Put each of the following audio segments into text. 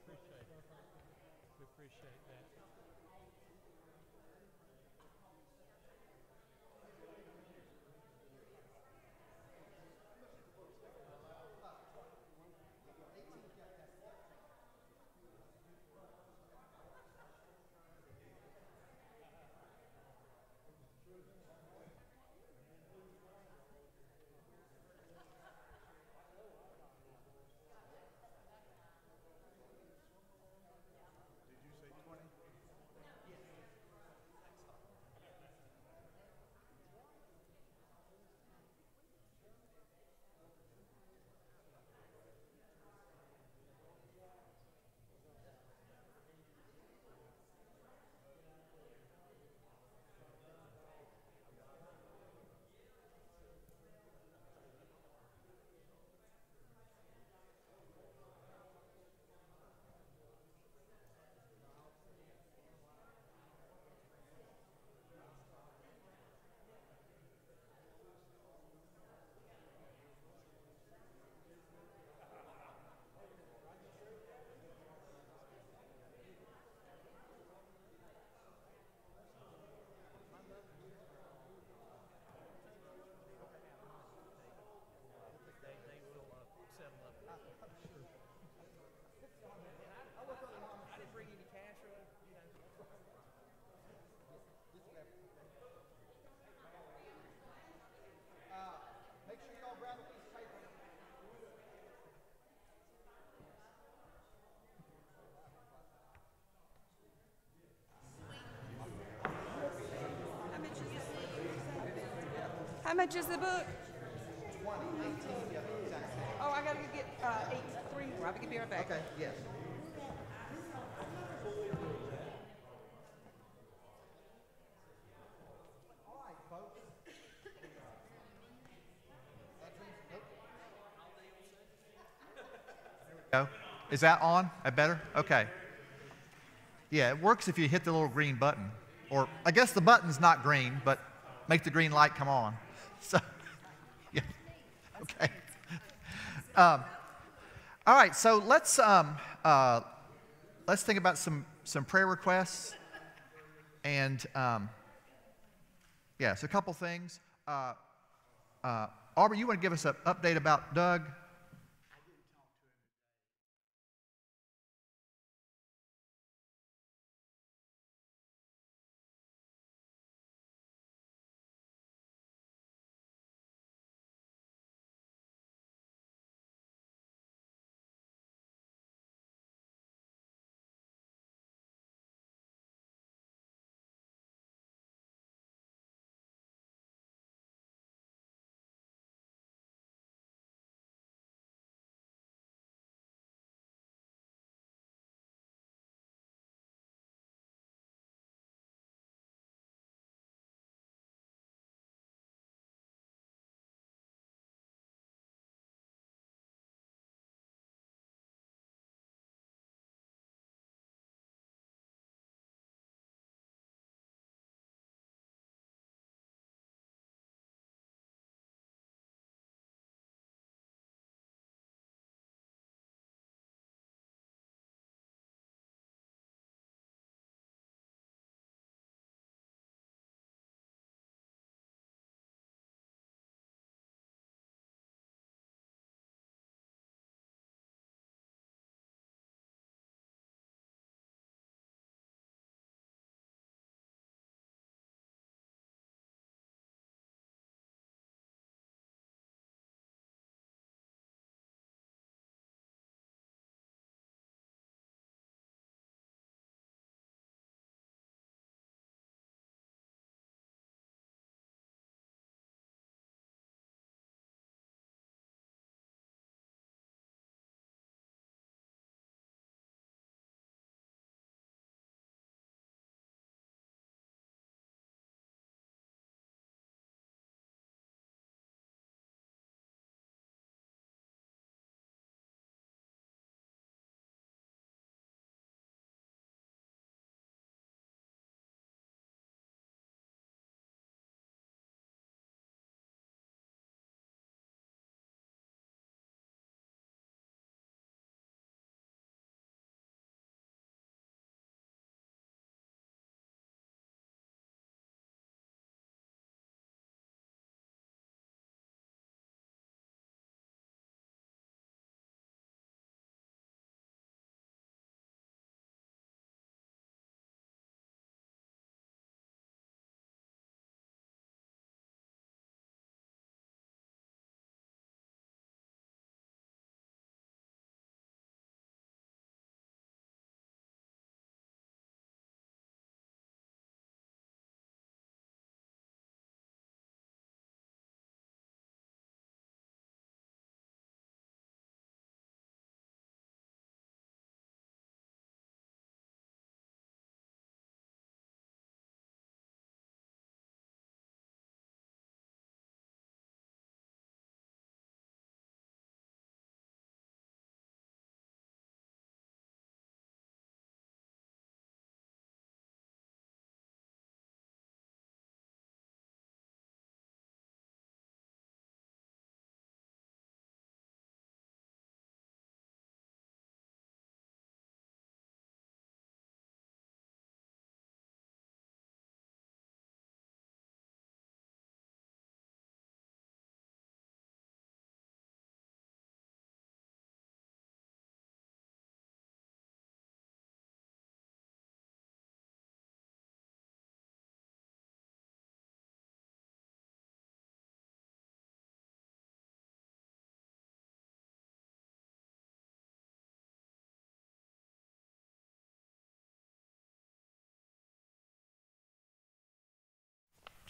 appreciate it. We appreciate that. How much is the book? Twenty, eighteen, yeah, exactly. Oh, I gotta go get uh, eight, three more. I'll be right back. Okay, yes. All right, folks. That means- nope. Go. Is that on? That better? Okay. Yeah, it works if you hit the little green button. Or I guess the button's not green, but make the green light come on. So, yeah. Okay. Um, all right, so let's um, uh, let's think about some some prayer requests, and um, yes, a couple things. Uh, uh, Aubrey, you want to give us an update about Doug?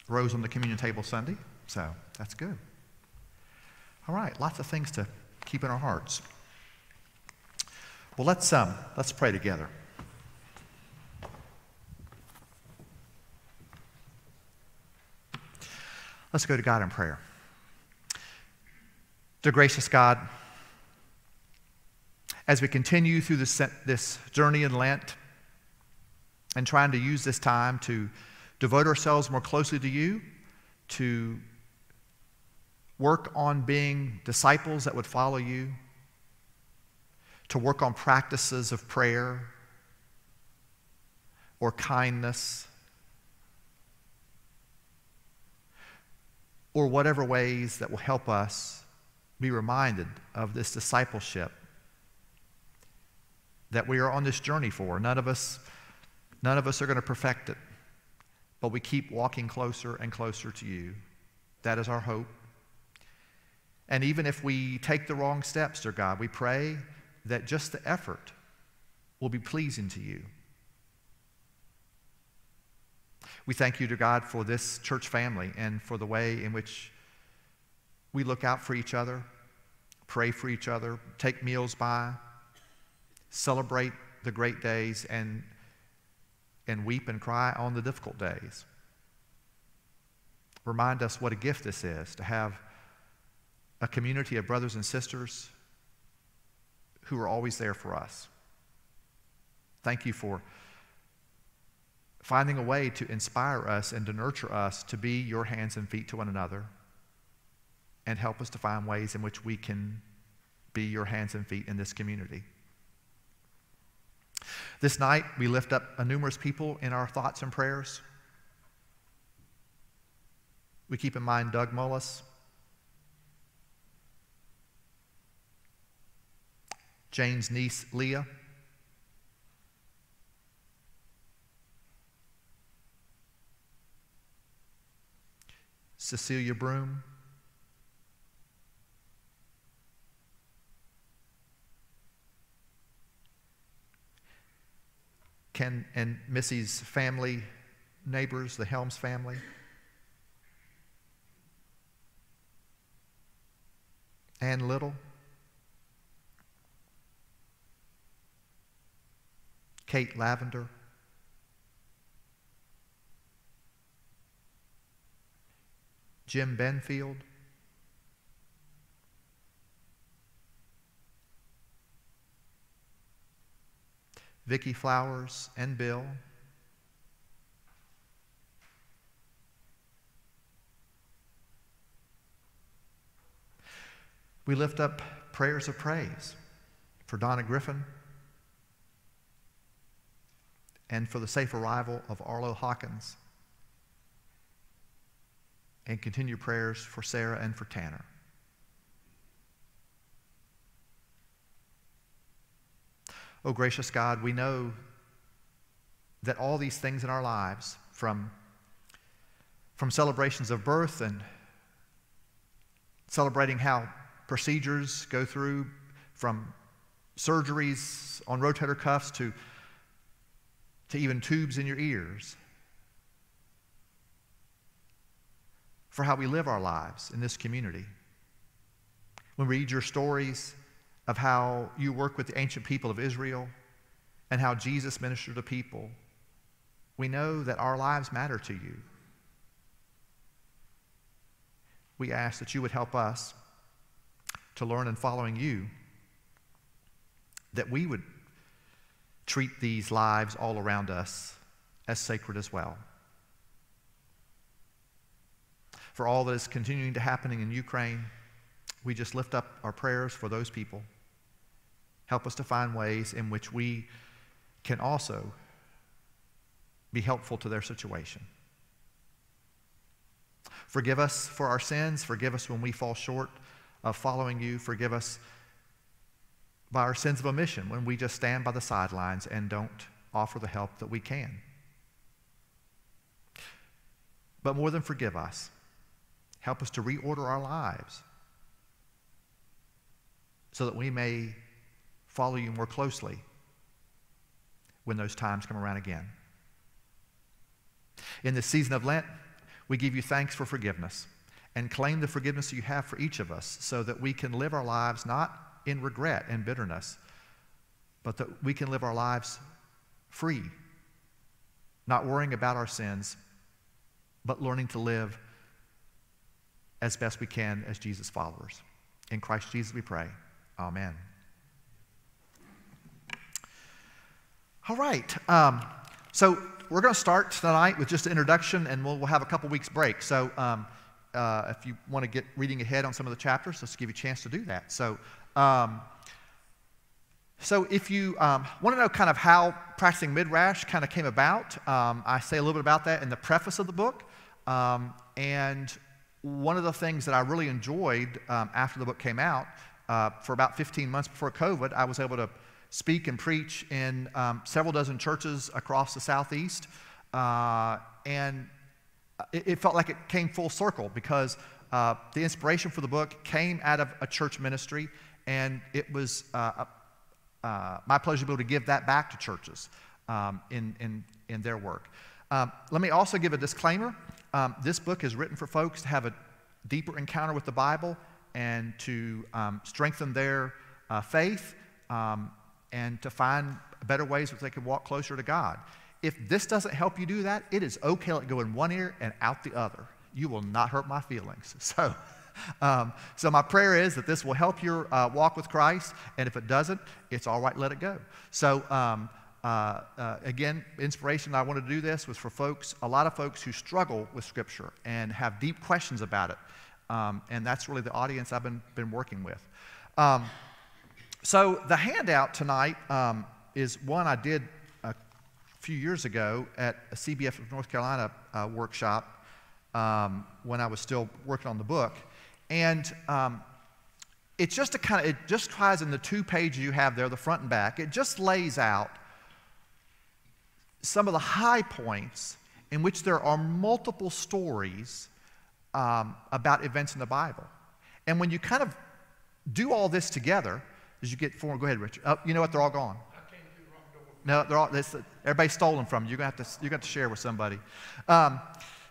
Rose on the communion table Sunday, so that's good. All right, lots of things to keep in our hearts. Well, let's, um, let's pray together. Let's go to God in prayer. Dear gracious God, as we continue through this, this journey in Lent and trying to use this time to devote ourselves more closely to you, to work on being disciples that would follow you, to work on practices of prayer or kindness or whatever ways that will help us be reminded of this discipleship that we are on this journey for. None of us, none of us are going to perfect it, but we keep walking closer and closer to you. That is our hope. And even if we take the wrong steps, dear God, we pray that just the effort will be pleasing to you. We thank you, dear God, for this church family and for the way in which we look out for each other, pray for each other, take meals by, celebrate the great days, and, and weep and cry on the difficult days. Remind us what a gift this is to have a community of brothers and sisters who are always there for us. Thank you for finding a way to inspire us and to nurture us to be your hands and feet to one another and help us to find ways in which we can be your hands and feet in this community. This night, we lift up a numerous people in our thoughts and prayers. We keep in mind Doug Mullis, Jane's niece Leah, Cecilia Broom, Ken and Missy's family, neighbors, the Helms family. Ann Little. Kate Lavender. Jim Benfield. Vicki Flowers and Bill. We lift up prayers of praise for Donna Griffin and for the safe arrival of Arlo Hawkins. And continue prayers for Sarah and for Tanner. Oh, gracious God, we know that all these things in our lives, from, from celebrations of birth and celebrating how procedures go through, from surgeries on rotator cuffs to, to even tubes in your ears, for how we live our lives in this community. When we read your stories, of how you work with the ancient people of Israel and how Jesus ministered to people, we know that our lives matter to you. We ask that you would help us to learn in following you that we would treat these lives all around us as sacred as well. For all that is continuing to happen in Ukraine, we just lift up our prayers for those people. Help us to find ways in which we can also be helpful to their situation. Forgive us for our sins. Forgive us when we fall short of following you. Forgive us by our sins of omission when we just stand by the sidelines and don't offer the help that we can. But more than forgive us, help us to reorder our lives so that we may follow you more closely when those times come around again. In this season of Lent, We give you thanks for forgiveness and claim the forgiveness you have for each of us so that we can live our lives not in regret and bitterness, but that we can live our lives free, not worrying about our sins, but learning to live as best we can as Jesus followers. In Christ Jesus we pray. Amen. All right. Um, so we're going to start tonight with just an introduction, and we'll, we'll have a couple weeks break. So um, uh, if you want to get reading ahead on some of the chapters, let's give you a chance to do that. So, um, so if you um, want to know kind of how practicing midrash kind of came about, um, I say a little bit about that in the preface of the book. Um, and one of the things that I really enjoyed um, after the book came out, uh, for about 15 months before COVID, I was able to speak and preach in um, several dozen churches across the Southeast. Uh, and it, it, felt like it came full circle because uh, the inspiration for the book came out of a church ministry, and it was uh, uh my pleasure to be able to give that back to churches um, in, in, in their work. Um, let me also give a disclaimer. Um, this book is written for folks to have a deeper encounter with the Bible and to um, strengthen their uh, faith um, and to find better ways that they can walk closer to God. If this doesn't help you do that, it is okay to go in one ear and out the other. You will not hurt my feelings. So, um, so my prayer is that this will help your uh, walk with Christ, and if it doesn't, it's all right, let it go. So, um, uh, uh, again, inspiration I wanted to do this was for folks, a lot of folks who struggle with Scripture and have deep questions about it. Um, and that's really the audience I've been, been working with. Um, so the handout tonight um, is one I did a few years ago at a CBF of North Carolina uh, workshop um, when I was still working on the book, and um, it's just a kind of it just tries in the two pages you have there, the front and back. It just lays out some of the high points in which there are multiple stories um, about events in the Bible, and when you kind of do all this together as you get forward. Go ahead, Richard. Oh, you know what? They're all gone. No, they're all, this, everybody's stolen from you. You're going to have to, you're going to, share with somebody. Um,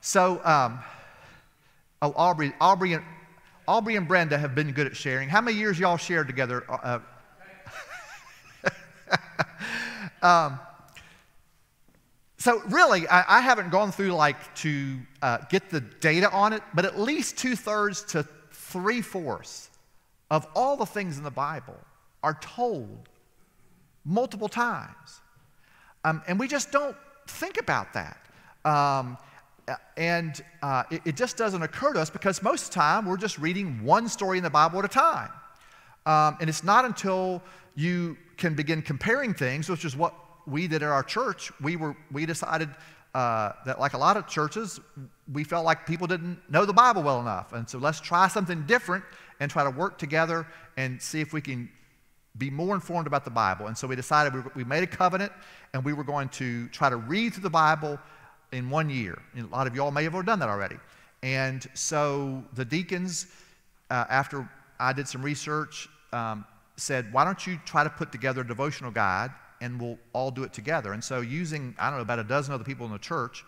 so, um, oh, Aubrey, Aubrey, and, Aubrey and Brenda have been good at sharing. How many years y'all shared together? Uh, uh um, so really, I, I, haven't gone through like to uh, get the data on it, but at least two thirds to three fourths of all the things in the Bible are told multiple times. Um, and we just don't think about that. Um, and uh, it, it, just doesn't occur to us because most of the time we're just reading one story in the Bible at a time. Um, and it's not until you can begin comparing things, which is what we did at our church. We, were, we decided uh, that, like a lot of churches, we felt like people didn't know the Bible well enough. And so let's try something different and try to work together and see if we can be more informed about the Bible. And so we decided we, we made a covenant and we were going to try to read through the Bible in one year. And a lot of y'all may have done that already. And so the deacons, uh, after I did some research, um, said, why don't you try to put together a devotional guide and we'll all do it together. And so, using, I don't know, about a dozen other people in the church,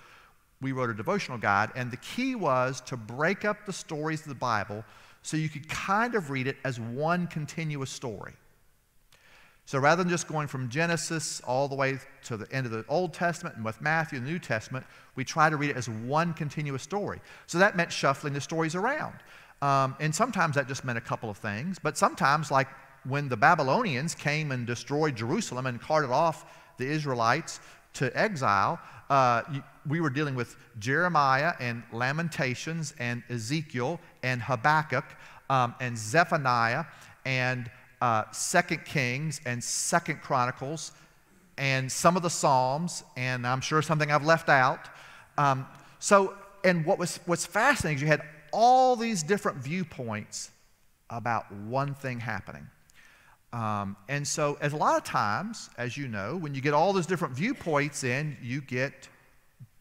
we wrote a devotional guide. And the key was to break up the stories of the Bible so you could kind of read it as one continuous story. So rather than just going from Genesis all the way to the end of the Old Testament and with Matthew and the New Testament, we try to read it as one continuous story. So that meant shuffling the stories around. Um, and sometimes that just meant a couple of things, but sometimes, like when the Babylonians came and destroyed Jerusalem and carted off the Israelites to exile, uh, we were dealing with Jeremiah and Lamentations and Ezekiel and Habakkuk um, and Zephaniah and uh, Second Kings and Second Chronicles and some of the Psalms, and I'm sure something I've left out. Um, so, and what was what's fascinating is you had all these different viewpoints about one thing happening. Um, and so, as a lot of times, as you know, when you get all those different viewpoints in, you get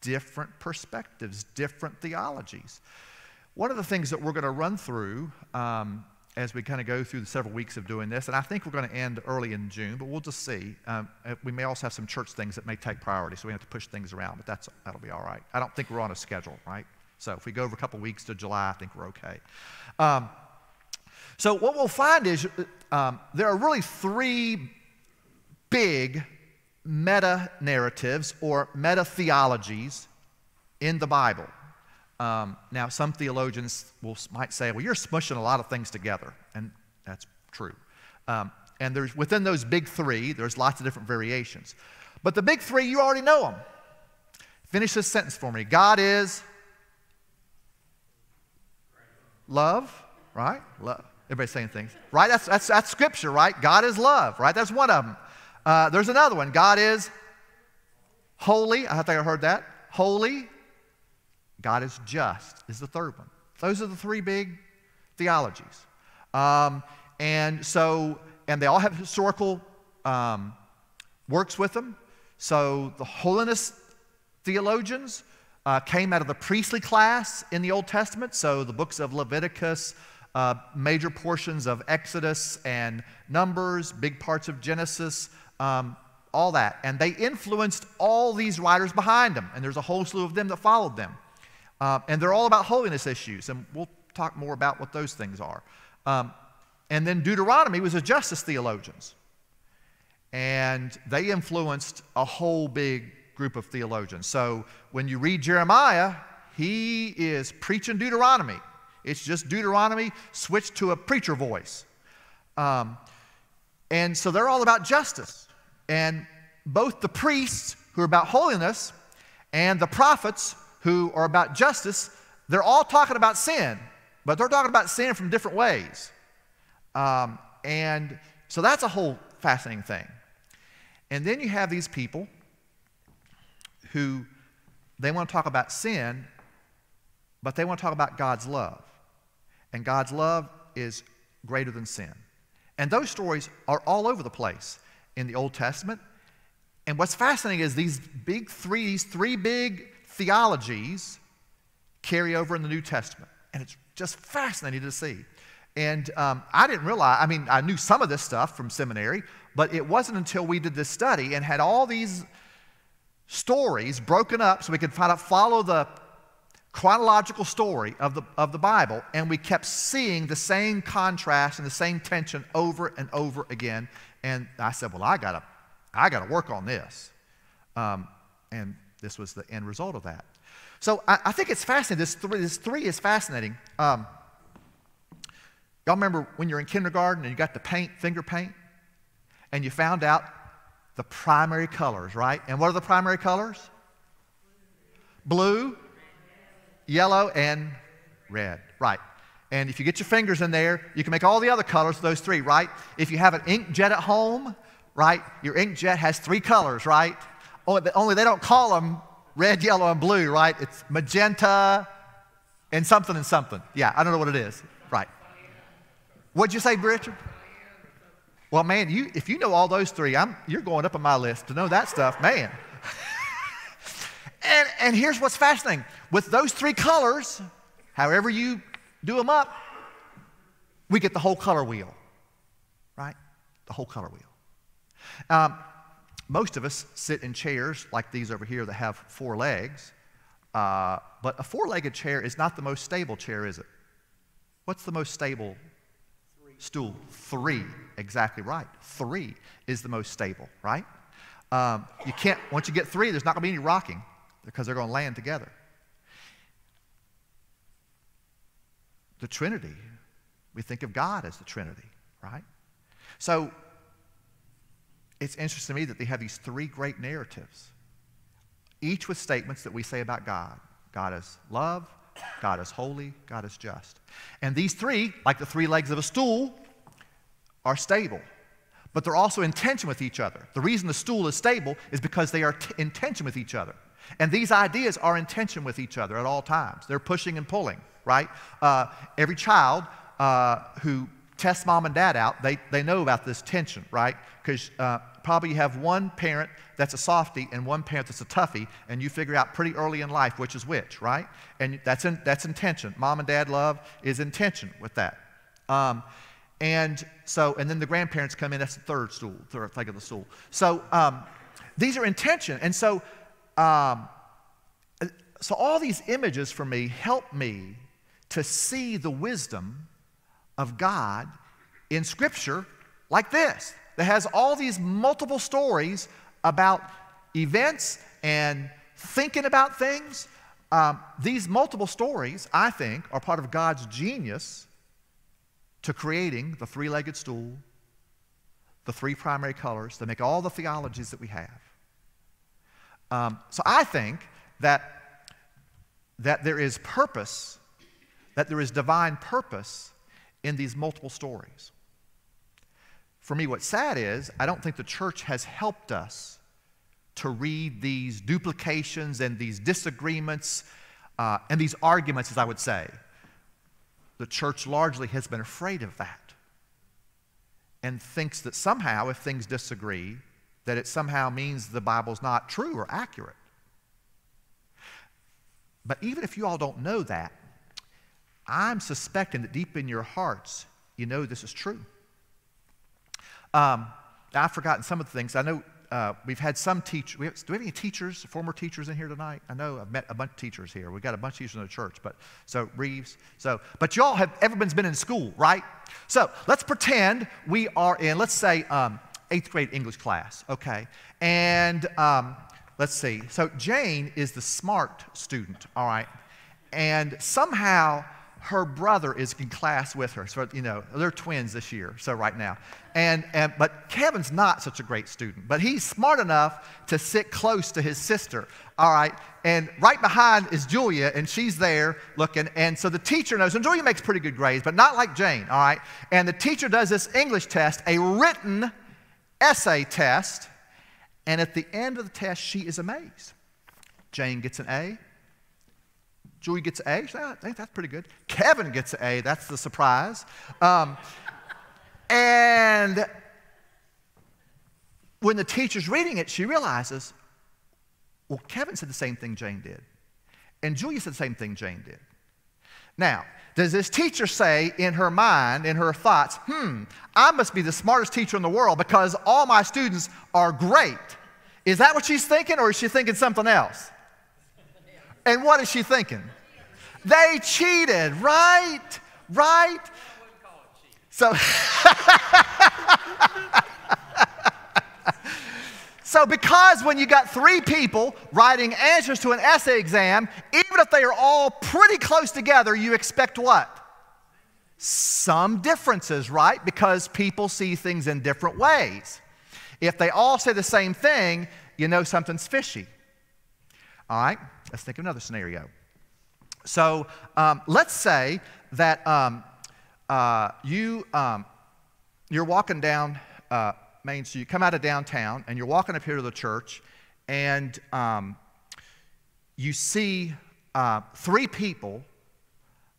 different perspectives, different theologies. One of the things that we're going to run through um, as we kind of go through the several weeks of doing this. And I think we're going to end early in June, but we'll just see. Um, we may also have some church things that may take priority, so we have to push things around, but that's, that'll be all right. I don't think we're on a schedule, right? So if we go over a couple weeks to July, I think we're okay. Um, so what we'll find is um, there are really three big meta narratives or meta theologies in the Bible. Um, now, some theologians will, might say, well, you're smushing a lot of things together, and that's true. Um, and there's, within those big three, there's lots of different variations. But the big three, you already know them. Finish this sentence for me God is love, right? Love. Everybody's saying things, right? That's, that's, that's scripture, right? God is love, right? That's one of them. Uh, there's another one. God is holy. I think I heard that. Holy. God is just is the third one. Those are the three big theologies. Um, and so, and they all have historical um, works with them. So the holiness theologians uh, came out of the priestly class in the Old Testament. So the books of Leviticus, uh, major portions of Exodus and Numbers, big parts of Genesis, um, all that. And they influenced all these writers behind them. And there's a whole slew of them that followed them. Uh, and they're all about holiness issues. And we'll talk more about what those things are. Um, and then Deuteronomy was a justice theologians. And they influenced a whole big group of theologians. So when you read Jeremiah, he is preaching Deuteronomy. It's just Deuteronomy switched to a preacher voice. Um, and so they're all about justice. And both the priests, who are about holiness, and the prophets, who are about justice, they're all talking about sin, but they're talking about sin from different ways. Um, and so that's a whole fascinating thing. And then you have these people who they want to talk about sin, but they want to talk about God's love. And God's love is greater than sin. And those stories are all over the place in the Old Testament. And what's fascinating is these big three, these three big theologies carry over in the New Testament. And it's just fascinating to see. And um, I didn't realize, I mean, I knew some of this stuff from seminary, but it wasn't until we did this study and had all these stories broken up so we could find out, follow the chronological story of the, of the Bible, and we kept seeing the same contrast and the same tension over and over again. And I said, Well, I gotta, I gotta work on this. Um, and this was the end result of that. So I, I think it's fascinating. This three, this three is fascinating. Um, y'all remember when you're in kindergarten and you got the paint, finger paint, and you found out the primary colors, right? And what are the primary colors? Blue, yellow, and red. Right. And if you get your fingers in there, you can make all the other colors, those three, right? If you have an inkjet at home, right, your inkjet has three colors, right? Oh, only they don't call them red, yellow, and blue, right? It's magenta and something and something. Yeah, I don't know what it is. Right. What'd you say, Richard? Well, man, you, if you know all those three, I'm, you're going up on my list to know that stuff, man. and, and here's what's fascinating with those three colors, however you do them up, we get the whole color wheel, right? The whole color wheel. Um, most of us sit in chairs like these over here that have four legs, uh, but a four legged chair is not the most stable chair, is it? What's the most stable Three. stool? Three, exactly right. Three is the most stable, right? Um, you can't, once you get three, there's not going to be any rocking because they're going to land together. The Trinity. We think of God as the Trinity, right? So it's interesting to me that they have these three great narratives, each with statements that we say about God God is love, God is holy, God is just. And these three, like the three legs of a stool, are stable, but they're also in tension with each other. The reason the stool is stable is because they are t- in tension with each other. And these ideas are in tension with each other at all times. They're pushing and pulling right? Uh, every child uh, who tests mom and dad out, they, they know about this tension, right? Because uh, probably you have one parent that's a softie and one parent that's a toughie, and you figure out pretty early in life which is which, right? And that's in, that's intention. Mom and dad love is intention with that. Um, and so, and then the grandparents come in, that's the third stool, third leg of the stool. So um, these are intention. And so, um, so all these images for me help me to see the wisdom of God in Scripture like this that has all these multiple stories about events and thinking about things. Um, these multiple stories, I think, are part of God's genius to creating the three legged stool, the three primary colors, to make all the theologies that we have. Um, so I think that, that there is purpose, that there is divine purpose in these multiple stories. For me, what's sad is I don't think the church has helped us to read these duplications and these disagreements uh, and these arguments, as I would say. The church largely has been afraid of that and thinks that somehow, if things disagree, that it somehow means the Bible's not true or accurate. But even if you all don't know that, I'm suspecting that deep in your hearts, you know this is true. Um, I've forgotten some of the things. I know uh, we've had some teachers. Do we have any teachers, former teachers in here tonight? I know I've met a bunch of teachers here. We've got a bunch of teachers in the church, but so Reeves. So, but y'all have, everyone's been in school, right? So let's pretend we are in, let's say, um, eighth grade English class, okay? And um, let's see. So Jane is the smart student, all right? And somehow her brother is in class with her. So, you know, they're twins this year, so right now. And, and, but Kevin's not such a great student, but he's smart enough to sit close to his sister, all right? And right behind is Julia, and she's there looking. And so the teacher knows, and Julia makes pretty good grades, but not like Jane, all right? And the teacher does this English test, a written essay test, and at the end of the test, she is amazed. Jane gets an A, Julie gets an A. I think that's pretty good. Kevin gets an A. That's the surprise. Um, and when the teacher's reading it, she realizes, well, Kevin said the same thing Jane did. And Julia said the same thing Jane did. Now, does this teacher say in her mind, in her thoughts, hmm, I must be the smartest teacher in the world because all my students are great? Is that what she's thinking, or is she thinking something else? And what is she thinking? They cheated, right? Right? So, so because when you got three people writing answers to an essay exam, even if they are all pretty close together, you expect what? Some differences, right? Because people see things in different ways. If they all say the same thing, you know something's fishy. All right? Let's think of another scenario. So um, let's say that um, uh, you, um, you're walking down uh, Main Street, you come out of downtown, and you're walking up here to the church, and um, you see uh, three people,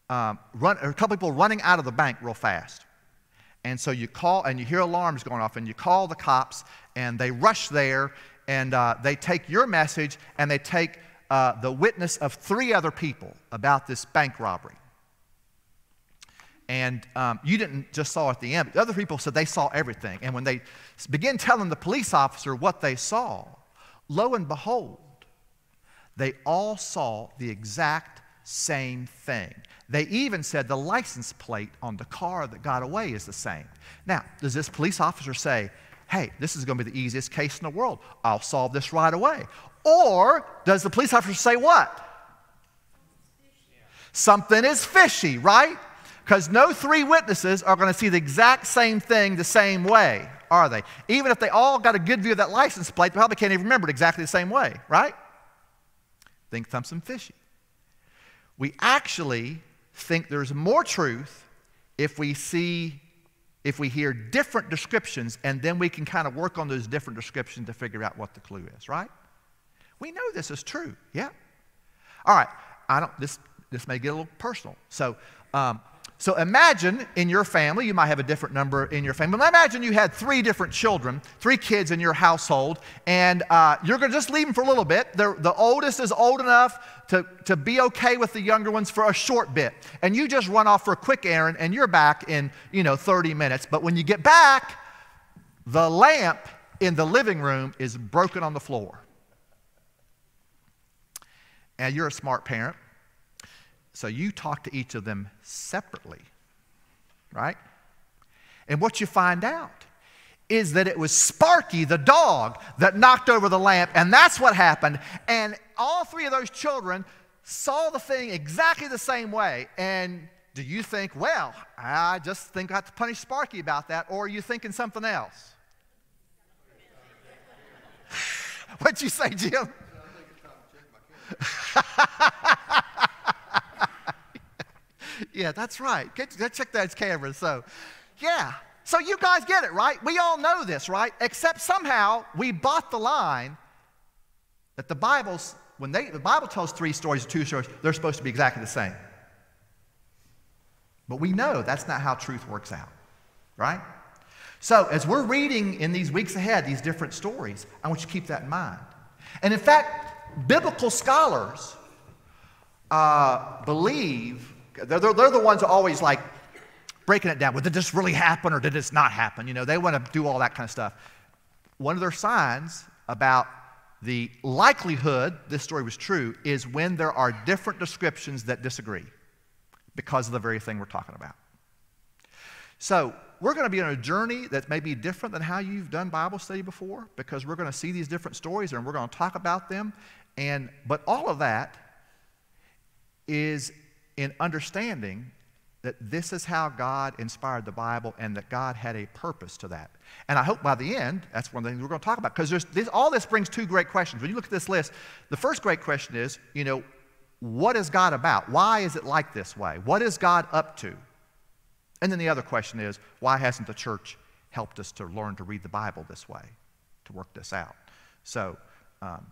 um, run, a couple people running out of the bank real fast. And so you call, and you hear alarms going off, and you call the cops, and they rush there, and uh, they take your message, and they take uh, the witness of three other people about this bank robbery. And um, you didn't just saw at the end, but other people said they saw everything. And when they begin telling the police officer what they saw, lo and behold, they all saw the exact same thing. They even said the license plate on the car that got away is the same. Now, does this police officer say, hey, this is going to be the easiest case in the world. I'll solve this right away. Or does the police officer say what? Something is fishy, right? Because no three witnesses are going to see the exact same thing the same way, are they? Even if they all got a good view of that license plate, they probably can't even remember it exactly the same way, right? Think something fishy. We actually think there's more truth if we see, if we hear different descriptions, and then we can kind of work on those different descriptions to figure out what the clue is, right? We know this is true. Yeah. All right. I don't. This this may get a little personal. So. Um, so imagine in your family, you might have a different number in your family, but imagine you had three different children, three kids in your household, and uh, you're going to just leave them for a little bit. They're, the oldest is old enough to, to be okay with the younger ones for a short bit. And you just run off for a quick errand, and you're back in, you know, 30 minutes. But when you get back, the lamp in the living room is broken on the floor. and you're a smart parent, so you talk to each of them separately, right? And what you find out is that it was Sparky the dog that knocked over the lamp, and that's what happened. And all three of those children saw the thing exactly the same way. And do you think, well, I just think I have to punish Sparky about that, or are you thinking something else? What'd you say, Jim? yeah, that's right. Get, check those cameras. So, yeah. So you guys get it, right? We all know this, right? Except somehow we bought the line that the Bible's when they the Bible tells three stories or two stories, they're supposed to be exactly the same. But we know that's not how truth works out, right? So as we're reading in these weeks ahead these different stories, I want you to keep that in mind. And in fact, biblical scholars uh, believe they're, they're, they're the ones always like breaking it down. Well, did this really happen or did this not happen? You know, they want to do all that kind of stuff. One of their signs about the likelihood this story was true is when there are different descriptions that disagree because of the very thing we're talking about. So, we're going to be on a journey that may be different than how you've done Bible study before because we're going to see these different stories and we're going to talk about them. And, but all of that is in understanding that this is how God inspired the Bible and that God had a purpose to that. And I hope by the end, that's one of the things we're going to talk about because all this brings two great questions. When you look at this list, the first great question is, you know, what is God about? Why is it like this way? What is God up to? And then the other question is, why hasn't the church helped us to learn to read the Bible this way, to work this out? So, um,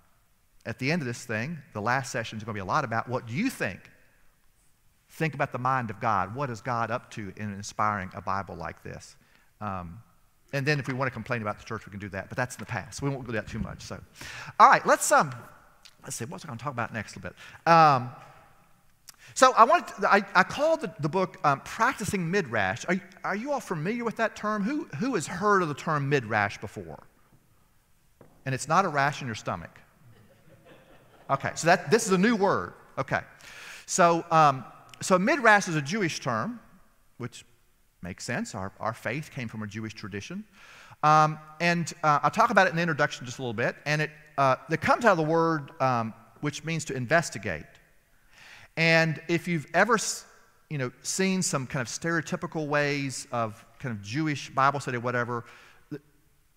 at the end of this thing, the last session is going to be a lot about what you think? Think about the mind of God. What is God up to in inspiring a Bible like this? Um, and then if we want to complain about the church, we can do that. But that's in the past. We won't do that too much. So, all right, let's um, let's see. What's I going to talk about next a little bit? Um, so I wanted to, I, I called the, the book um, Practicing Midrash. Are, are you all familiar with that term? Who, who has heard of the term Midrash before? And it's not a rash in your stomach. Okay, so that, this is a new word. Okay. So, um, so Midrash is a Jewish term, which makes sense. Our, our faith came from a Jewish tradition. Um, and uh, I'll talk about it in the introduction just a little bit. And it, uh, it comes out of the word um, which means to investigate. And if you've ever you know, seen some kind of stereotypical ways of kind of Jewish Bible study, whatever,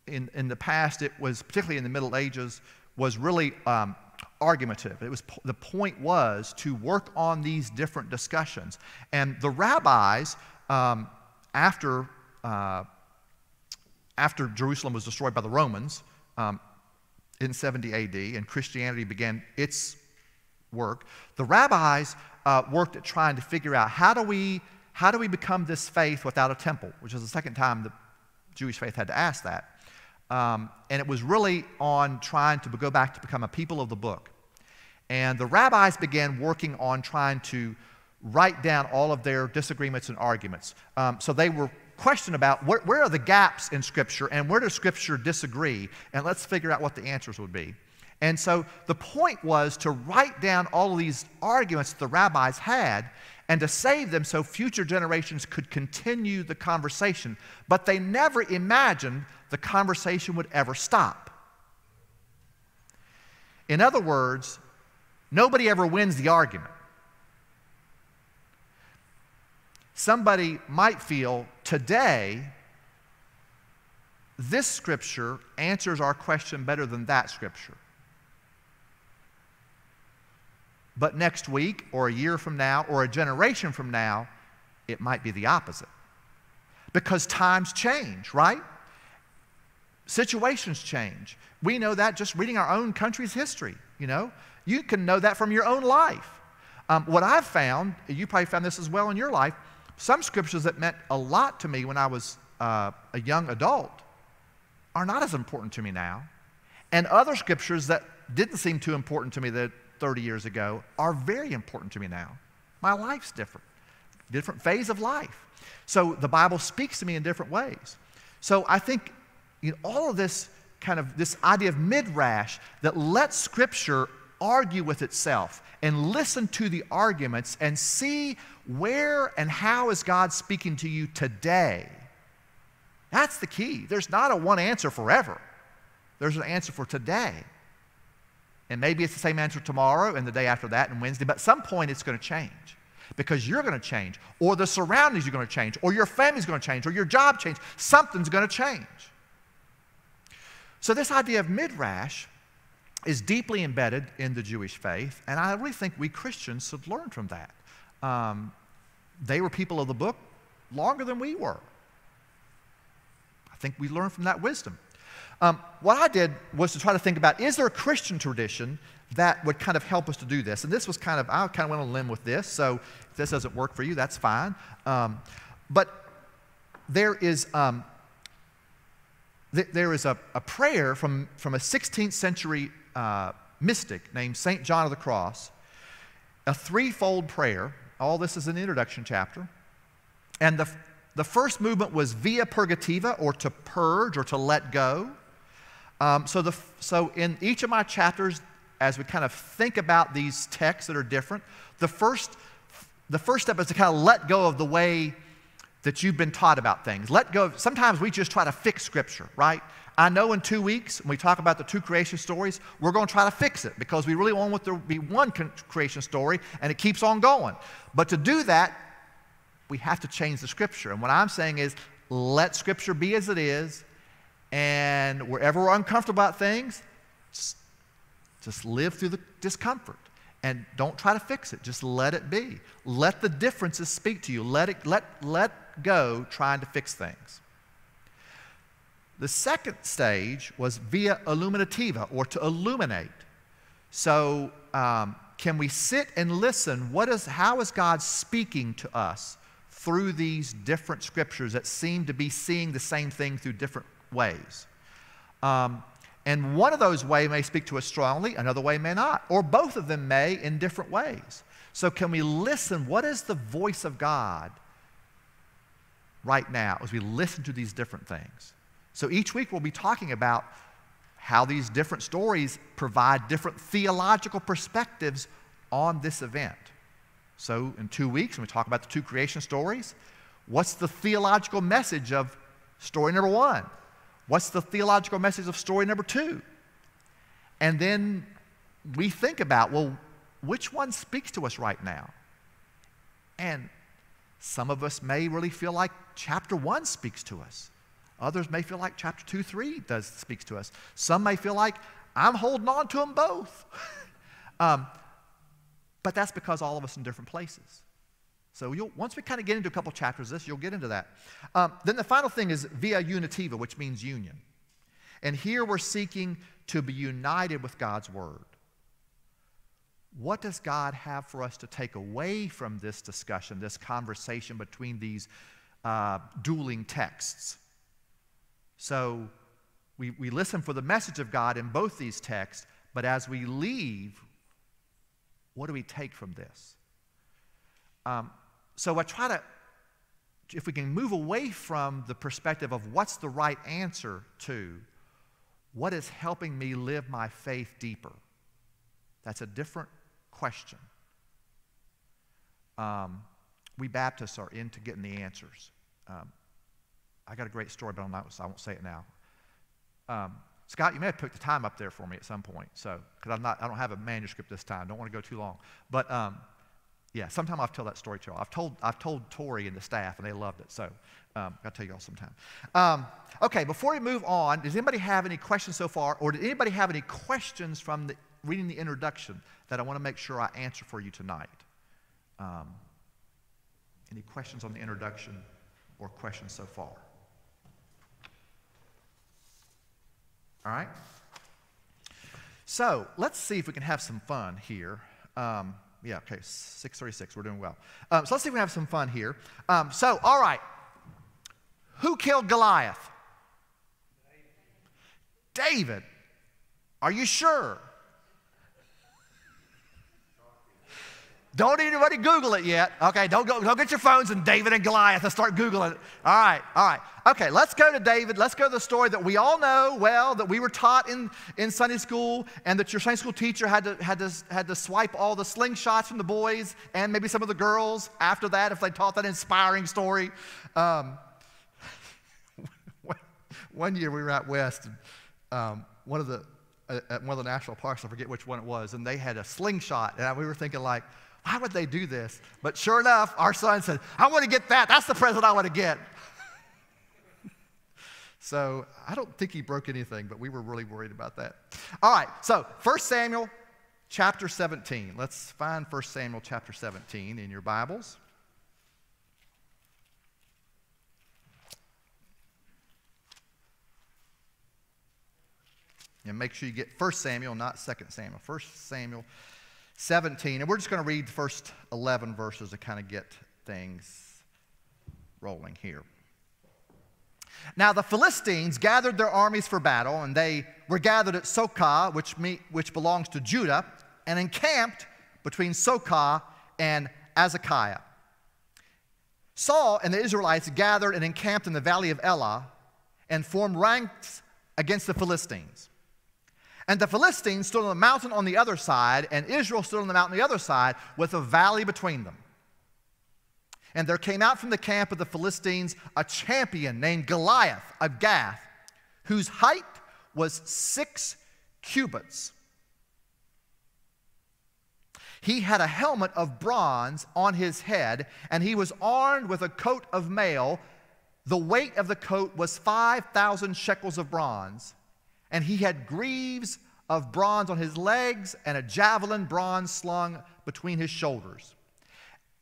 in, in the past, it was, particularly in the Middle Ages, was really um, argumentative. It was, the point was to work on these different discussions. And the rabbis, um, after, uh, after Jerusalem was destroyed by the Romans um, in 70 AD and Christianity began its work, the rabbis uh, worked at trying to figure out how do, we, how do we become this faith without a temple, which is the second time the Jewish faith had to ask that. Um, and it was really on trying to go back to become a people of the book. And the rabbis began working on trying to write down all of their disagreements and arguments. Um, so they were questioning about where, where are the gaps in Scripture and where does Scripture disagree? And let's figure out what the answers would be. And so the point was to write down all of these arguments the rabbis had and to save them so future generations could continue the conversation. But they never imagined the conversation would ever stop. In other words, nobody ever wins the argument. Somebody might feel today, this scripture answers our question better than that scripture. But next week, or a year from now, or a generation from now, it might be the opposite. Because times change, right? Situations change. We know that just reading our own country's history, you know? You can know that from your own life. Um, what I've found, you probably found this as well in your life, some scriptures that meant a lot to me when I was uh, a young adult are not as important to me now. And other scriptures that didn't seem too important to me that 30 years ago are very important to me now. My life's different, different phase of life. So the Bible speaks to me in different ways. So I think you know, all of this kind of this idea of midrash that lets Scripture argue with itself and listen to the arguments and see where and how is God speaking to you today. That's the key. There's not a one answer forever. There's an answer for today. And maybe it's the same answer tomorrow and the day after that and Wednesday, but at some point it's going to change because you're going to change, or the surroundings are going to change, or your family's going to change, or your job change. Something's going to change. So, this idea of midrash is deeply embedded in the Jewish faith, and I really think we Christians should learn from that. Um, they were people of the book longer than we were. I think we learn from that wisdom. Um, what I did was to try to think about is there a Christian tradition that would kind of help us to do this? And this was kind of, I kind of went on a limb with this, so if this doesn't work for you, that's fine. Um, but there is, um, th- there is a, a, prayer from, from a 16th century uh, mystic named St. John of the Cross, a threefold prayer. All this is an introduction chapter. And the, the first movement was via purgativa, or to purge, or to let go. Um, so, the, so in each of my chapters, as we kind of think about these texts that are different, the first, the first step is to kind of let go of the way that you've been taught about things. Let go. Of, sometimes we just try to fix Scripture, right? I know in two weeks, when we talk about the two creation stories, we're going to try to fix it because we really want there to be one creation story and it keeps on going. But to do that, we have to change the Scripture. And what I'm saying is let Scripture be as it is, and wherever we're uncomfortable about things, just, just live through the discomfort and don't try to fix it. Just let it be. Let the differences speak to you. Let, it, let, let go trying to fix things. The second stage was via illuminativa, or to illuminate. So, um, can we sit and listen? What is, how is God speaking to us through these different scriptures that seem to be seeing the same thing through different ways? Um, and one of those ways may speak to us strongly, another way may not, or both of them may in different ways. So, can we listen? What is the voice of God right now as we listen to these different things? So each week we'll be talking about how these different stories provide different theological perspectives on this event. So in two weeks, when we talk about the two creation stories, what's the theological message of story number one? What's the theological message of story number two? And then we think about, well, which one speaks to us right now? And some of us may really feel like chapter one speaks to us. Others may feel like chapter 2, 3 does, speaks to us. Some may feel like I'm holding on to them both. um, but that's because all of us in different places. So once we kind of get into a couple chapters of this, you'll get into that. Um, then the final thing is via unitiva, which means union. And here we're seeking to be united with God's word. What does God have for us to take away from this discussion, this conversation between these uh, dueling texts? So we, we listen for the message of God in both these texts, but as we leave, what do we take from this? Um, so I try to, if we can move away from the perspective of what's the right answer to what is helping me live my faith deeper, that's a different question. Um, we Baptists are into getting the answers. Um, I got a great story, but I'm not, I won't say it now. Um, Scott, you may have put the time up there for me at some point, so because I'm not, I don't have a manuscript this time. Don't want to go too long, but um, yeah, sometime I'll tell that story to y'all. I've told, I've told Tori and the staff, and they loved it. So um, I'll tell you all sometime. Um, okay, before we move on, does anybody have any questions so far, or did anybody have any questions from the, reading the introduction that I want to make sure I answer for you tonight? Um, any questions on the introduction or questions so far? All right? So let's see if we can have some fun here. Um, yeah, okay, 636, we're doing well. Um, so let's see if we can have some fun here. Um, so, all right, who killed Goliath? David. Are you sure? Don't anybody Google it yet. Okay, don't go, don't get your phones and David and Goliath and start Googling it. All right, all right. Okay, let's go to David. Let's go to the story that we all know well, that we were taught in, in Sunday school, and that your Sunday school teacher had to, had, to, had to swipe all the slingshots from the boys and maybe some of the girls after that if they taught that inspiring story. Um, one year we were out west, and um, one of the at one of the national parks, I forget which one it was, and they had a slingshot, and we were thinking like, why would they do this? But sure enough, our son said, I want to get that. That's the present I want to get. so I don't think he broke anything, but we were really worried about that. All right, so 1 Samuel chapter 17. Let's find 1 Samuel chapter 17 in your Bibles. And make sure you get 1 Samuel, not 2 Samuel. 1 Samuel 17. And we're just going to read the first 11 verses to kind of get things rolling here. Now the Philistines gathered their armies for battle, and they were gathered at Socoh, which, which belongs to Judah, and encamped between Socoh and Azekah. Saul and the Israelites gathered and encamped in the valley of Elah and formed ranks against the Philistines. And the Philistines stood on the mountain on the other side, and Israel stood on the mountain on the other side with a valley between them. And there came out from the camp of the Philistines a champion named Goliath of Gath, whose height was six cubits. He had a helmet of bronze on his head, and he was armed with a coat of mail. The weight of the coat was 5,000 shekels of bronze and he had greaves of bronze on his legs and a javelin bronze slung between his shoulders.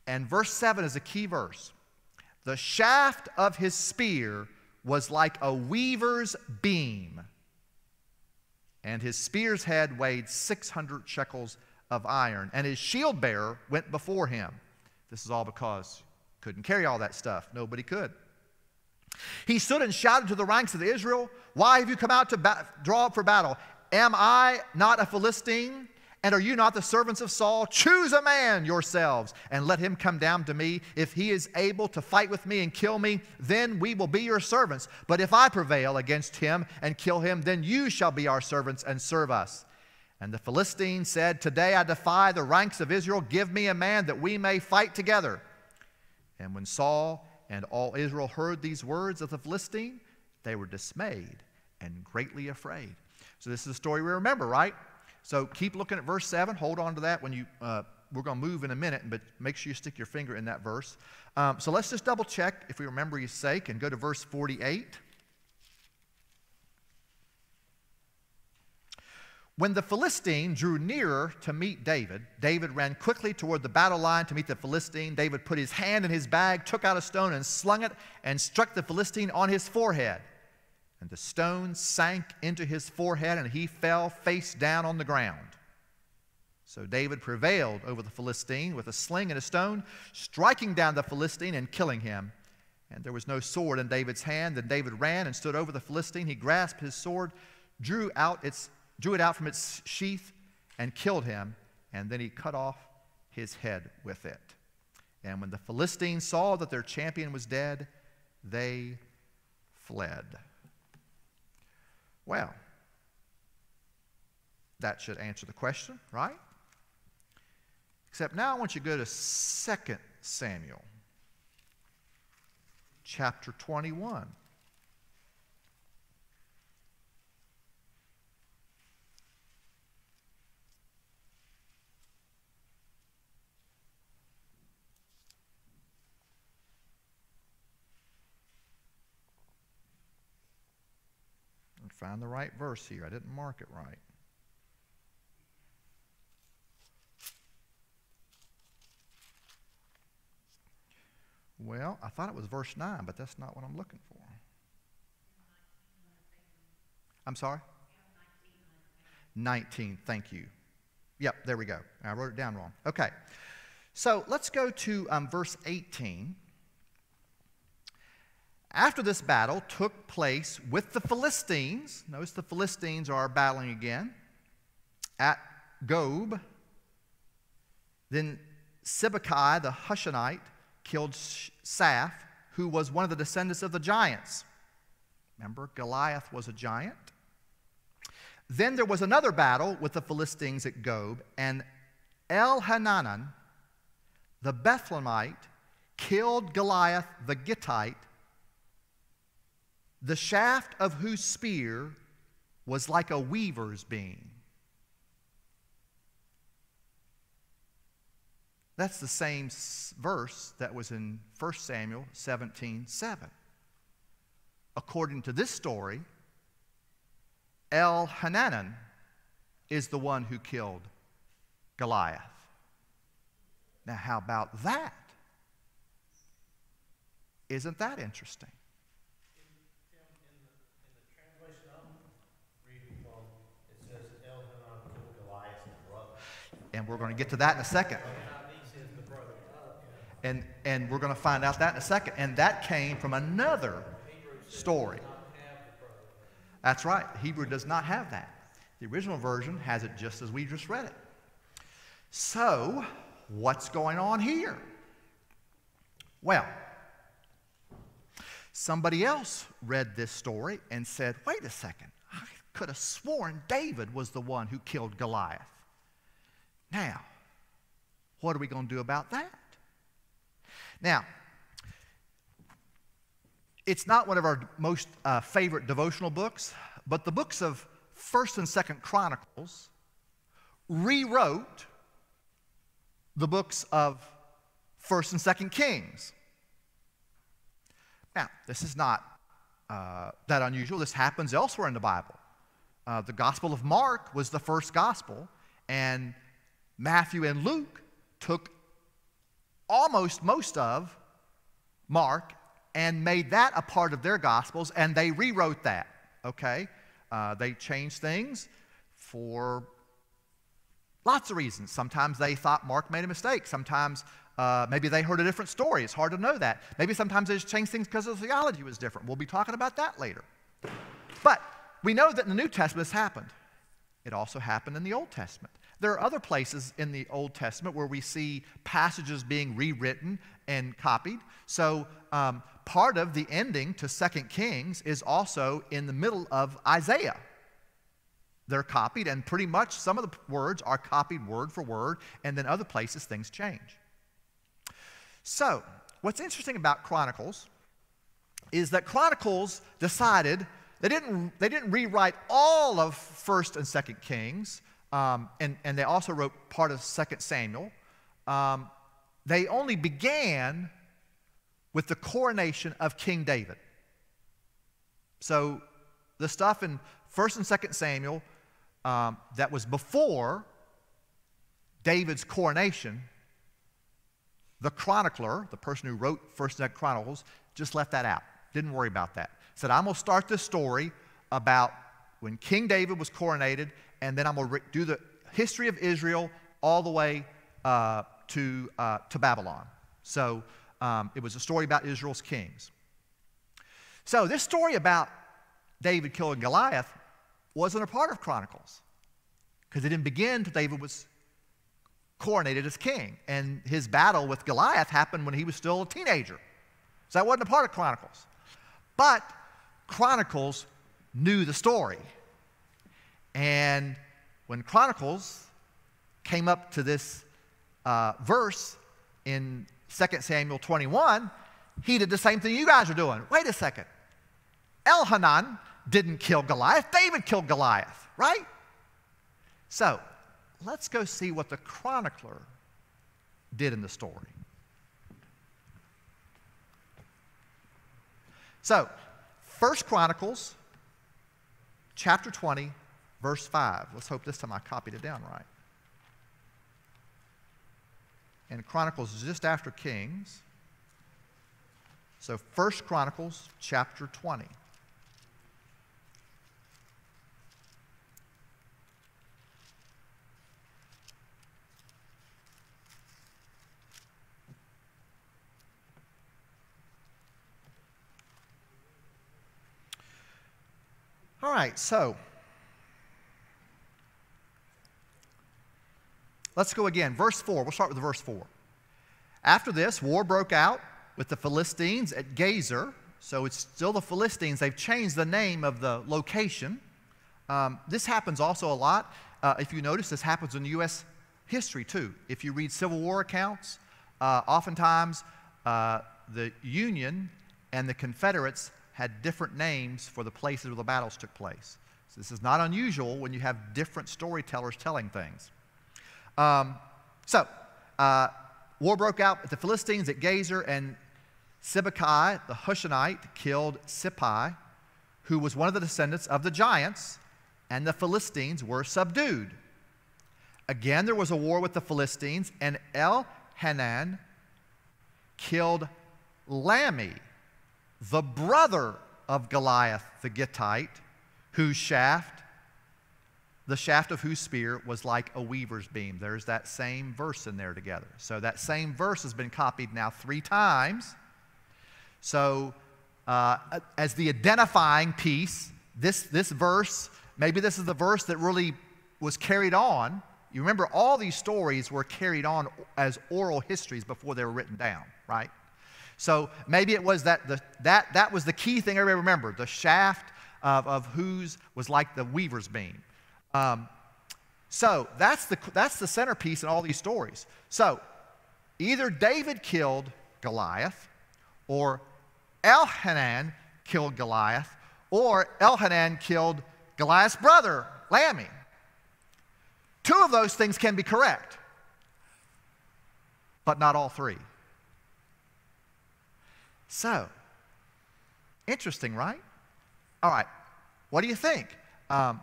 And verse 7 is a key verse. The shaft of his spear was like a weaver's beam, and his spear's head weighed 600 shekels of iron, and his shield bearer went before him. This is all because couldn't carry all that stuff. Nobody could. He stood and shouted to the ranks of Israel, Why have you come out to ba- draw up for battle? Am I not a Philistine? And are you not the servants of Saul? Choose a man yourselves and let him come down to me. If he is able to fight with me and kill me, then we will be your servants. But if I prevail against him and kill him, then you shall be our servants and serve us. And the Philistine said, Today I defy the ranks of Israel. Give me a man that we may fight together. And when Saul and all Israel heard these words of the Philistine, they were dismayed and greatly afraid. So this is a story we remember, right? So keep looking at verse 7. Hold on to that when you, uh, we're going to move in a minute, but make sure you stick your finger in that verse. Um, so let's just double check if we remember his sake and go to verse 48. When the Philistine drew nearer to meet David, David ran quickly toward the battle line to meet the Philistine. David put his hand in his bag, took out a stone, and slung it and struck the Philistine on his forehead. And the stone sank into his forehead, and he fell face down on the ground. So David prevailed over the Philistine with a sling and a stone, striking down the Philistine and killing him. And there was no sword in David's hand. Then David ran and stood over the Philistine. He grasped his sword, drew out its drew it out from its sheath, and killed him, and then he cut off his head with it. And when the Philistines saw that their champion was dead, they fled. Well, that should answer the question, right? Except now I want you to go to 2 Samuel, chapter 21. Find the right verse here. I didn't mark it right. Well, I thought it was verse 9, but that's not what I'm looking for. I'm sorry? 19, thank you. Yep, there we go. I wrote it down wrong. Okay. So let's go to um, verse 18. After this battle took place with the Philistines, notice the Philistines are battling again, at Gob, then Sibbecai the Hushathite killed Saph, who was one of the descendants of the giants. Remember, Goliath was a giant. Then there was another battle with the Philistines at Gob, and Elhanan, the Bethlehemite, killed Goliath the Gittite, the shaft of whose spear was like a weaver's beam. That's the same verse that was in 1 Samuel 17 7. According to this story, El Hananan is the one who killed Goliath. Now, how about that? Isn't that interesting? translation I'm reading from, it says Elhanan killed Goliath's brother. And we're going to get to that in a second. And, and we're going to find out that in a second. And that came from another story. That's right. Hebrew does not have that. The original version has it just as we just read it. So, what's going on here? Well, somebody else read this story and said, wait a second, I could have sworn David was the one who killed Goliath. Now, what are we going to do about that? Now, it's not one of our most uh, favorite devotional books, but the books of 1st and 2nd Chronicles rewrote the books of 1st and 2nd Kings. Now, this is not uh, that unusual. This happens elsewhere in the Bible. Uh, the Gospel of Mark was the first gospel, and Matthew and Luke took almost most of Mark and made that a part of their gospels, and they rewrote that. Okay? Uh, they changed things for lots of reasons. Sometimes they thought Mark made a mistake. Sometimes uh, maybe they heard a different story. It's hard to know that. Maybe sometimes they just changed things because the theology was different. We'll be talking about that later. But we know that in the New Testament this happened. It also happened in the Old Testament. There are other places in the Old Testament where we see passages being rewritten and copied. So, um, part of the ending to Second Kings is also in the middle of Isaiah. They're copied, and pretty much some of the words are copied word for word, and then other places things change. So, what's interesting about Chronicles is that Chronicles decided they didn't, they didn't rewrite all of 1st and 2nd Kings, um, and, and they also wrote part of 2nd Samuel. Um, they only began with the coronation of King David. So the stuff in 1st and 2nd Samuel um, that was before David's coronation, the chronicler, the person who wrote 1st and 2nd Chronicles, just left that out. Didn't worry about that. Said, I'm going to start this story about when King David was coronated, and then I'm going to do the history of Israel all the way uh, to, uh, to Babylon. So um, it was a story about Israel's kings. So this story about David killing Goliath wasn't a part of Chronicles because it didn't begin until David was coronated as king. And his battle with Goliath happened when he was still a teenager. So that wasn't a part of Chronicles. But Chronicles knew the story. And when Chronicles came up to this uh, verse in 2 Samuel 21, he did the same thing you guys are doing. Wait a second. Elhanan didn't kill Goliath, David killed Goliath, right? So let's go see what the chronicler did in the story. So, First Chronicles chapter 20, verse 5. Let's hope this time I copied it down right. And Chronicles is just after Kings. So, First Chronicles chapter 20. All right, so let's go again. Verse 4. We'll start with verse 4. After this, war broke out with the Philistines at Gezer. So it's still the Philistines. They've changed the name of the location. Um, this happens also a lot. Uh, if you notice, this happens in U.S. history too. If you read Civil War accounts, uh, oftentimes uh, the Union and the Confederates had different names for the places where the battles took place. So this is not unusual when you have different storytellers telling things. Um, so, uh, war broke out with the Philistines at Gezer, and Sibbecai, the Hushathite, killed Sippai, who was one of the descendants of the giants, and the Philistines were subdued. Again, there was a war with the Philistines, and Elhanan killed Lahmi, the brother of Goliath the Gittite, whose shaft, the shaft of whose spear was like a weaver's beam. There's that same verse in there together. So that same verse has been copied now three times. So, uh, as the identifying piece, this, this verse, maybe this is the verse that really was carried on. You remember, all these stories were carried on as oral histories before they were written down, right? So maybe it was that the, that, that was the key thing everybody remembered. The shaft of, of whose was like the weaver's beam. Um, so that's the, that's the centerpiece in all these stories. So either David killed Goliath, or Elhanan killed Goliath, or Elhanan killed Goliath's brother, Lahmi. Two of those things can be correct, but not all three. So, interesting, right? All right, what do you think? Um,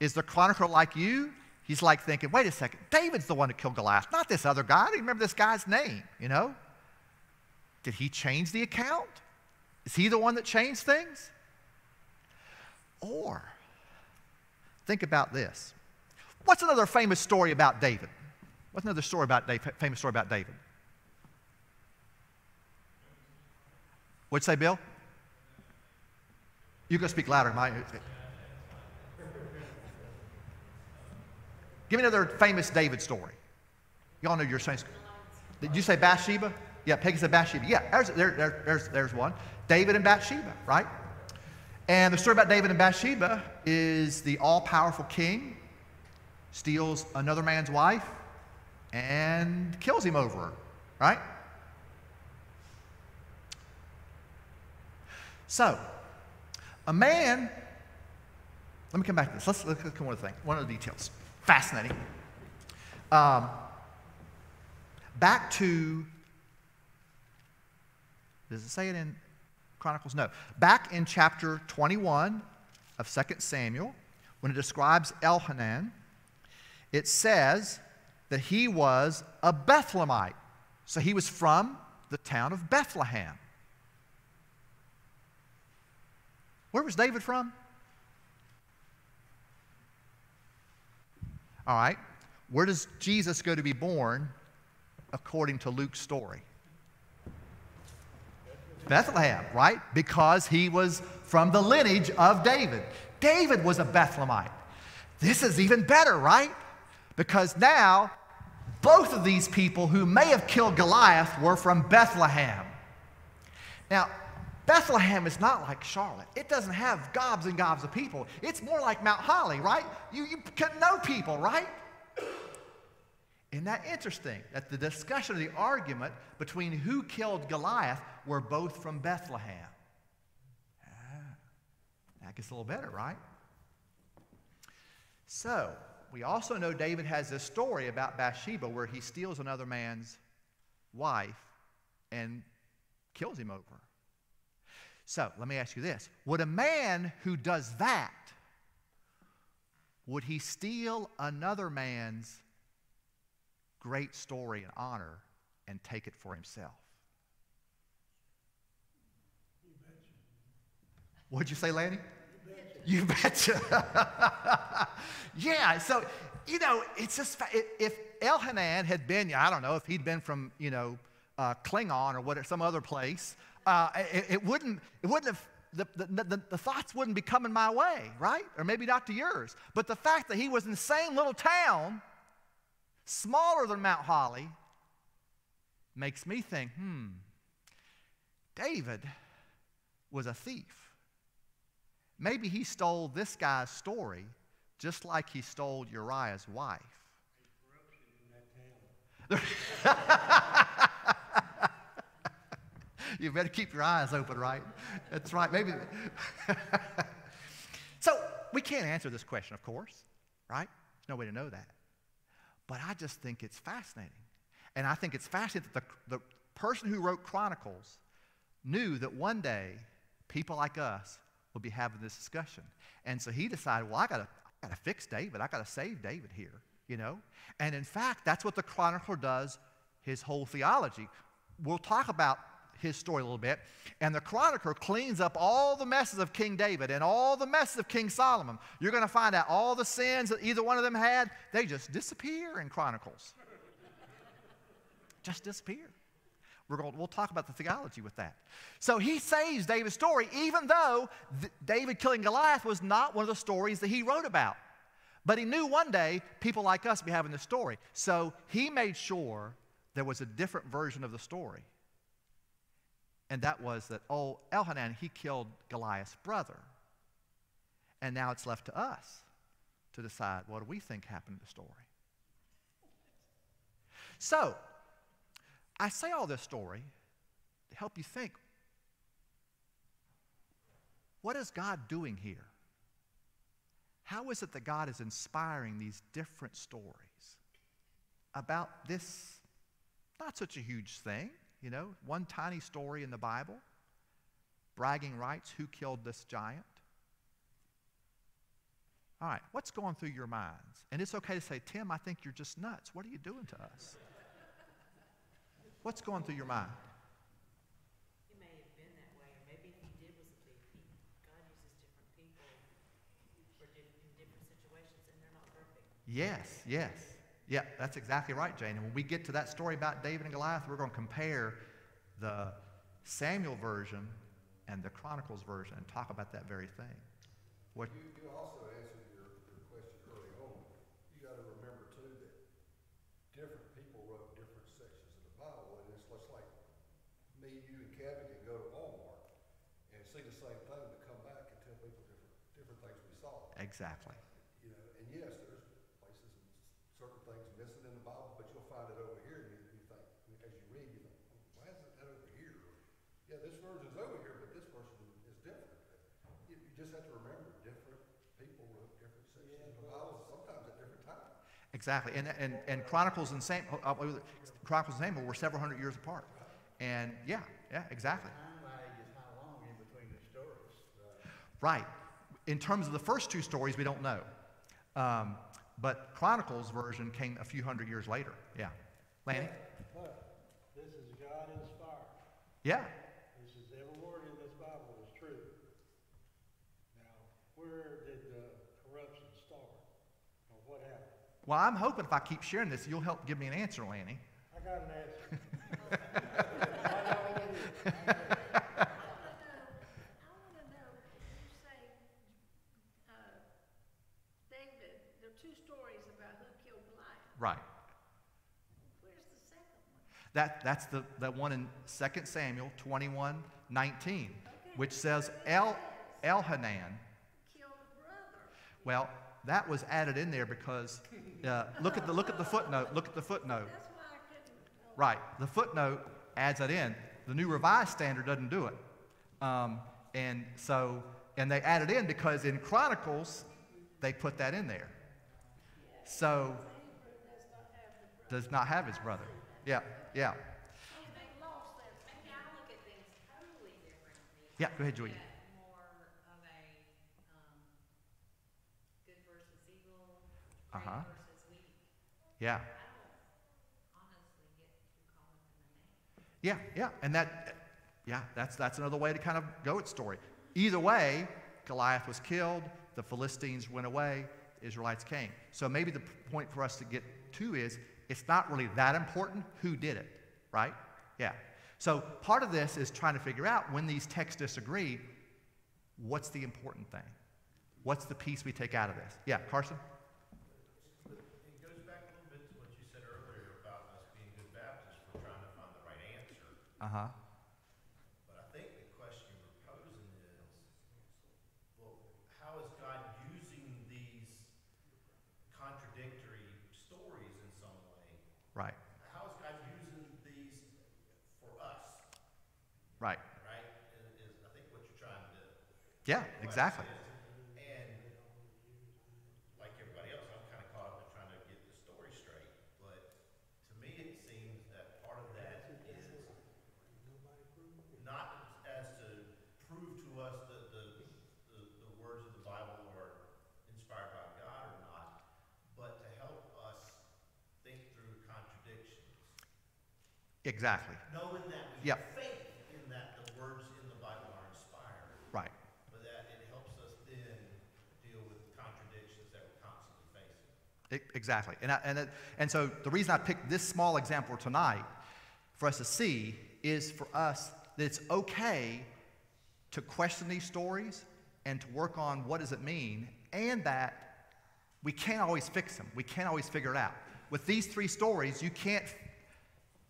is the chronicler like you? He's like thinking, wait a second, David's the one who killed Goliath, not this other guy. I don't remember this guy's name, you know? Did he change the account? Is he the one that changed things? Or, think about this. What's another famous story about David? What's another story about David, famous story about David? What'd you say, Bill? You go speak louder. My, Give me another famous David story. Y'all know your saying. Did you say Bathsheba? Yeah, Peggy said Bathsheba. Yeah, there's, there, there, there's, there's one. David and Bathsheba, right? And the story about David and Bathsheba is the all powerful king steals another man's wife and kills him over her, right? So, a man, let me come back to this. Let's look at one of the things, one of the details. Fascinating. Um, back to, does it say it in Chronicles? No. Back in chapter 21 of 2 Samuel, when it describes Elhanan, it says that he was a Bethlehemite. So he was from the town of Bethlehem. Where was David from? All right. Where does Jesus go to be born according to Luke's story? Bethlehem, right? Because he was from the lineage of David. David was a Bethlehemite. This is even better, right? Because now both of these people who may have killed Goliath were from Bethlehem. Now, Bethlehem is not like Charlotte. It doesn't have gobs and gobs of people. It's more like Mount Holly, right? You, you can know people, right? Isn't that interesting that the discussion of the argument between who killed Goliath were both from Bethlehem? Ah, that gets a little better, right? So, we also know David has this story about Bathsheba where he steals another man's wife and kills him over. So let me ask you this Would a man who does that, would he steal another man's great story and honor and take it for himself? What'd you say, Lanny? You betcha. yeah, so, you know, it's just, if Elhanan had been, I don't know, if he'd been from, you know, uh, Klingon or what, some other place, uh, it, it, wouldn't, it wouldn't have, the, the, the, the, thoughts wouldn't be coming my way, right? Or maybe not to yours. But the fact that he was in the same little town, smaller than Mount Holly, makes me think, hmm, David was a thief. Maybe he stole this guy's story just like he stole Uriah's wife. you better keep your eyes open, right? That's right. Maybe. so we can't answer this question, of course, right? There's no way to know that. But I just think it's fascinating. And I think it's fascinating that the, the person who wrote Chronicles knew that one day people like us would be having this discussion. And so he decided, well, I gotta, I gotta fix David. I gotta save David here, you know? And in fact, that's what the chronicler does his whole theology. We'll talk about his story a little bit. And the chronicler cleans up all the messes of King David and all the messes of King Solomon. You're going to find out all the sins that either one of them had, they just disappear in Chronicles. just disappear. We're going, we'll talk about the theology with that. So he saves David's story, even though th- David killing Goliath was not one of the stories that he wrote about. But he knew one day people like us be having this story. So he made sure there was a different version of the story. And that was that, oh, Elhanan, he killed Goliath's brother. And now it's left to us to decide what do we think happened to the story. So, I say all this story to help you think what is God doing here? How is it that God is inspiring these different stories about this not such a huge thing, you know, one tiny story in the Bible, bragging rights, who killed this giant? All right, what's going through your minds? And it's okay to say, Tim, I think you're just nuts. What are you doing to us? What's going through your mind? It may have been that way, or maybe he did was a thief, God uses different people for di- in different situations, and they're not perfect. Yes, yes. Yeah, that's exactly right, Jane. And when we get to that story about David and Goliath, we're going to compare the Samuel version and the Chronicles version and talk about that very thing. What, You, you also answered your, your question early on. You gotta remember too that different people wrote different sections of the Bible, and it's just like me, you, and Kevin can go to Walmart and see the same thing, but come back and tell people different, different things we saw. exactly. You know, and yes, there's places and certain things missing in the Bible, but you'll find it over here, and you, you think, as you read, you think, "Oh, why isn't that over here? Yeah, this version's over here, but this version is different. You, you just have to remember, different people wrote different sections of the Bible, sometimes at different times. Exactly. And, and, and Chronicles and Samuel, uh, uh, Chronicles and Samuel were several hundred years apart. And yeah, yeah, exactly. Time lag is how long in between the stories. Right. In terms of the first two stories, we don't know. Um, but Chronicles version came a few hundred years later. Yeah. Lanny? But this is God inspired. Yeah. This is every word in this Bible is true. Now, where did the corruption start? Or what happened? Well, I'm hoping if I keep sharing this, you'll help give me an answer, Lanny. I got an answer. I wanna know, you say, uh, David, there are two stories about who killed Goliath. Right. Where's the second one? That, that's the, the one in 2 Samuel 21 19, which says El, Elhanan. Killed a brother. Well, that was added in there because uh, look, at the, look at the footnote. Look at the footnote. That's why I couldn't. Right. The footnote adds that in. The New Revised Standard doesn't do it. Um, and so, and they add it in because in Chronicles, they put that in there. So, does not have his brother. Yeah, yeah. Maybe they lost their, maybe I look at things totally differently. Yeah, go ahead, Julia. More of a, um, good versus evil, Uh-huh. great versus weak. Yeah. I don't honestly get too caught up Uh-huh. in the name. Yeah, yeah, and that, yeah, that's that's another way to kind of go its story. Either way, Goliath was killed, the Philistines went away, the Israelites came. So maybe the point for us to get to is it's not really that important who did it, right? Yeah. So part of this is trying to figure out when these texts disagree, what's the important thing? What's the piece we take out of this? Yeah, Carson. But it goes back a little bit to what you said earlier about us being good Baptists, we're trying to find the right Uh huh. But I think the question you're posing is, well, how is God using these contradictory stories in some way? Right. How is God using these for us, Right. right? Is, is I think what you're trying to. Yeah, exactly. And like everybody else, I'm kind of caught up in trying to get the story straight. But to me, it seems that part of that is not as to prove to us that the, the, the words of the Bible are inspired by God or not, but to help us think through contradictions. Exactly. Knowing that we Yep. have faith in that the words in the Bible are inspired. Right. But that it helps us then deal with contradictions that we're constantly facing. E- Exactly. And, I, and, it, and so the reason I picked this small example tonight for us to see is for us that it's okay to question these stories and to work on what does it mean and that we can't always fix them. We can't always figure it out. With these three stories, you can't,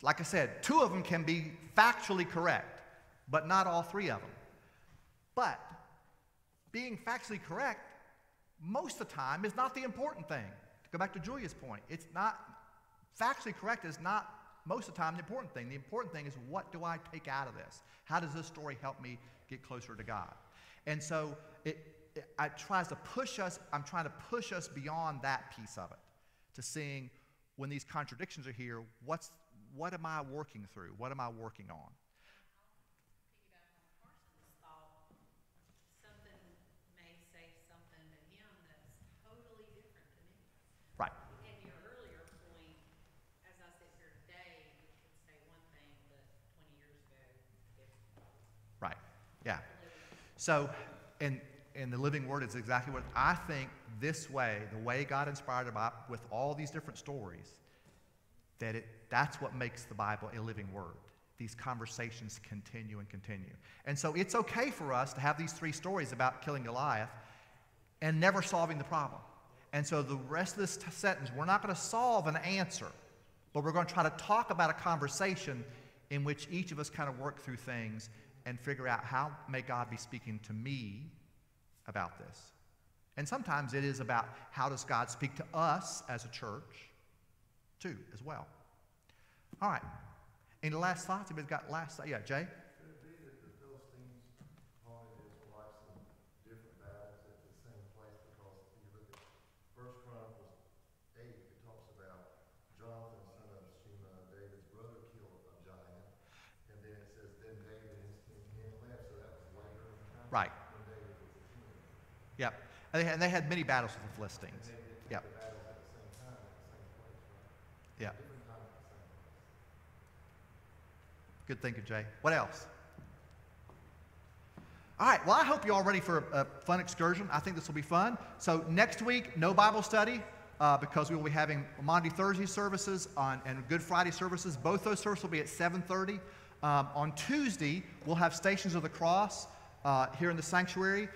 like I said, two of them can be factually correct, but not all three of them. But being factually correct most of the time is not the important thing. To go back to Julia's point, it's not factually correct is not most of the time the important thing. The important thing is what do I take out of this? How does this story help me get closer to God? And so it, it, it tries to push us, I'm trying to push us beyond that piece of it to seeing when these contradictions are here, what's, what am I working through? What am I working on? Yeah. So, and, and the living word is exactly what I think this way, the way God inspired by- with all these different stories, that it, that's what makes the Bible a living word. These conversations continue and continue. And so it's okay for us to have these three stories about killing Goliath and never solving the problem. And so the rest of this t- sentence, we're not going to solve an answer, but we're going to try to talk about a conversation in which each of us kind of work through things and figure out how may God be speaking to me about this. And sometimes it is about how does God speak to us as a church, too, as well. All right. Any last thoughts? Anybody's got last thoughts? Yeah, Jay? Could it be that the Philistines wanted Israelites in different battles at the same place? Because if you look at First Chronicles eight, it talks about Jonathan, son of Shema, David's brother, killed a giant. And then it says, then David and his ten men left, so that was later in time. Right. When David was a teenager. Yep. And they, and they had many battles with the Philistines. And they did Yep. the battles at the same time, at the same place, right? Yeah. Good thinking, Jay. What else? All right, well, I hope you're all ready for a, a fun excursion. I think this will be fun. So, next week, no Bible study uh, because we will be having Maundy, Thursday services on, and Good Friday services. Both those services will be at 7.30. Um, on Tuesday, we'll have Stations of the Cross uh, here in the sanctuary.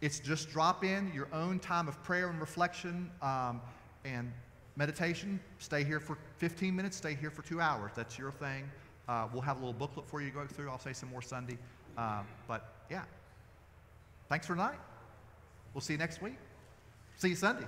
It's just drop in your own time of prayer and reflection um, and meditation. Stay here for 15 minutes, stay here for two hours. That's your thing. Uh, we'll have a little booklet for you to go through. I'll say some more Sunday. Um, but yeah, thanks for tonight. We'll see you next week. See you Sunday.